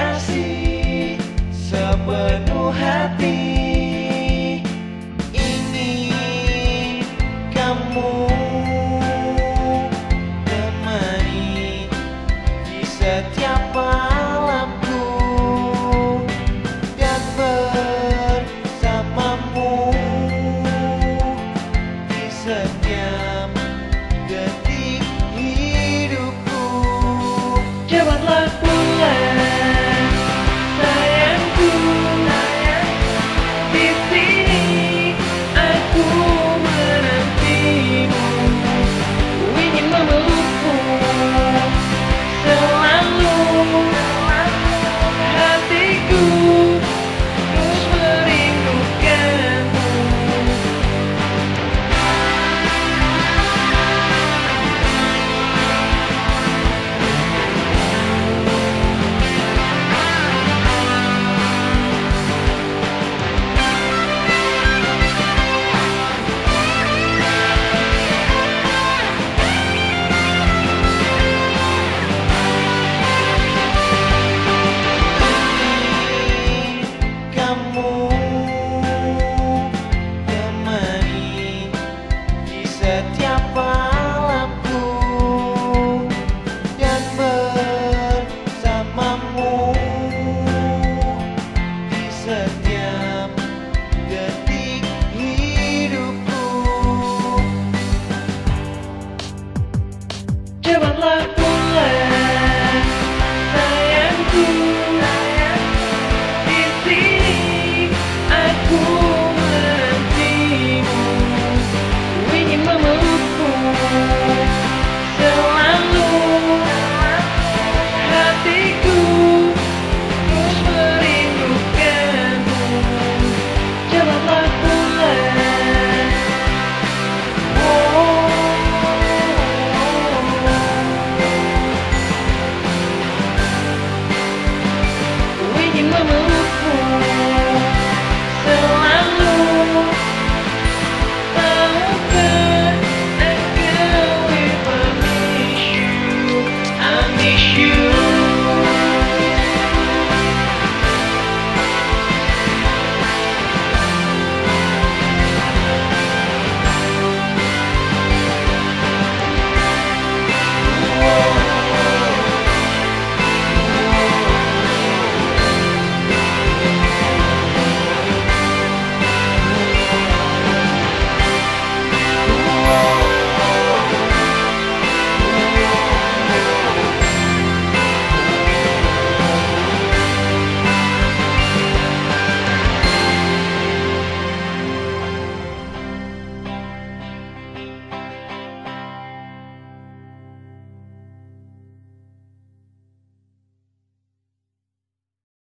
kasih sepenuh hati. Ini kamu temani di setiap malamku Dan bersamamu di setiap detik hidupku. Cepat